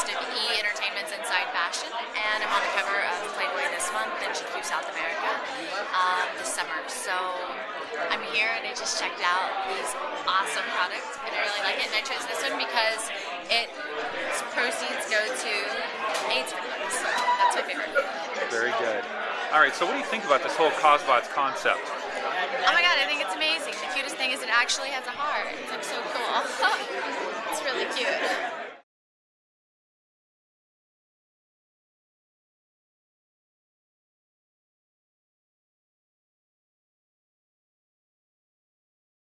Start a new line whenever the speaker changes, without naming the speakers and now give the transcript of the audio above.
host of E Entertainment's Inside Fashion, and I'm on the cover of Playboy this month in GQ South America um, this summer. So I'm here and I just checked out these awesome products and I really like it. And I chose this one because its proceeds go to AIDS victims. So that's my favorite.
Very good. All right, so what do you think about this whole KAUZBOTS concept?
Oh my god, I think it's amazing. The cutest thing is it actually has a heart. It's like so